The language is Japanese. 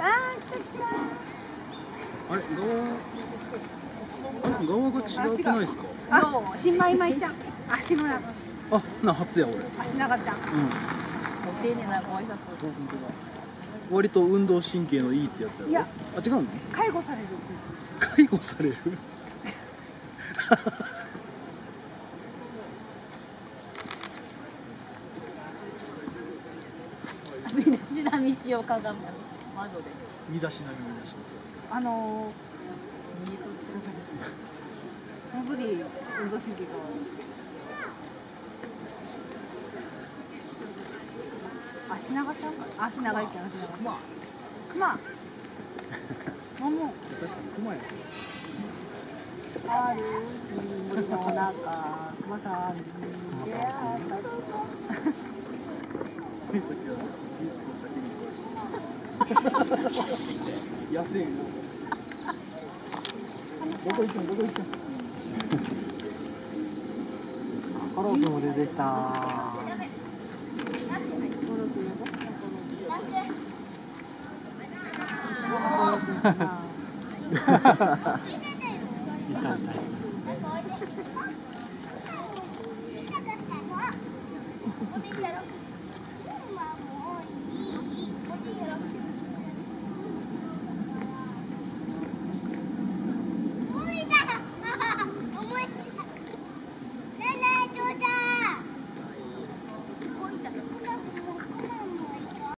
あれ側側が違うくないですか？あ、新米米ちゃん。足の長。あな初や俺。うん足長ちゃん。丁寧なご挨拶割と運動神経のいいってやつやろ？いや。あ違うの？介護される。介護される。身だしなみしようかが窓で身だしなみ身だしなあの見えとっ本当に運動神経が。足長ちゃんか。足長いけん足長。みまあクマ。もも。確かにクマやある森の中。クマさんに出会った。そういう時は ビースの先にこうして安いなどこ行くんどこ行くんコロッケも出てきたい痛い